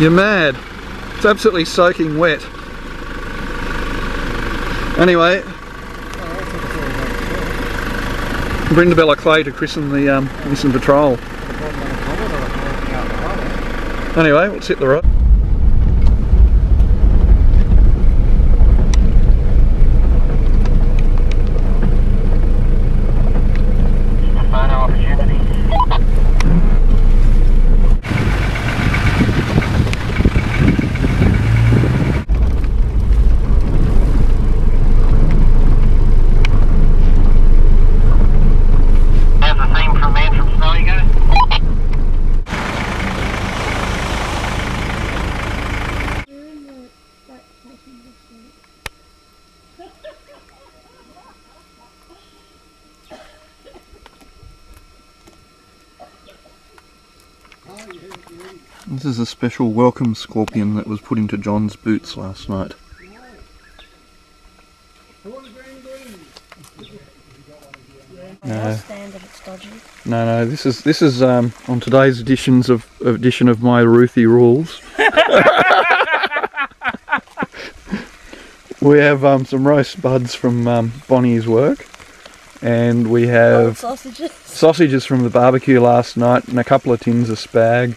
You're mad. It's absolutely soaking wet. Anyway, bring the Brindabella Clay to christen the um, Nissan Patrol. Anyway, let's hit the road. This is a special welcome scorpion that was put into John's boots last night. No, Standard, it's dodgy. no, no. This is this is um, on today's editions of edition of my Ruthie rules. we have um, some roast buds from um, Bonnie's work, and we Old have sausages. sausages from the barbecue last night, and a couple of tins of spag.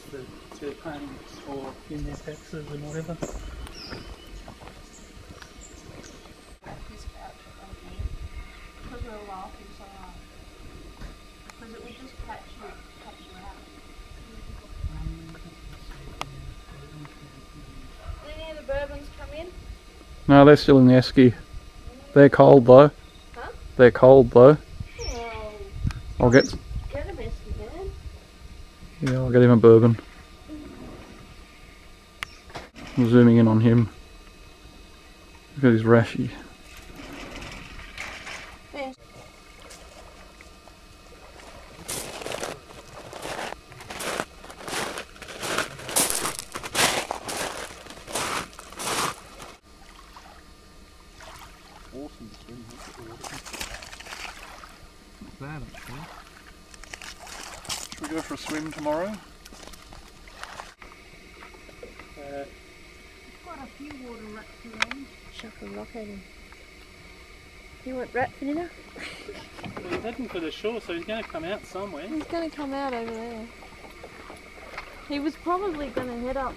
you out. Did any of the bourbons come in? No, they're still in the esky. They're cold though. Huh? They're cold though. Well, I'll get get a biscuit then. Yeah, I'll get him a bourbon. I'm zooming in on him. Look at his rashy. Awesome actually. Should we go for a swim tomorrow? Uh, got a few water rats around. Chuck a rock at him. You want rat for dinner? well, he's heading for the shore, so he's going to come out somewhere. He's gonna come out over there. He was probably gonna head up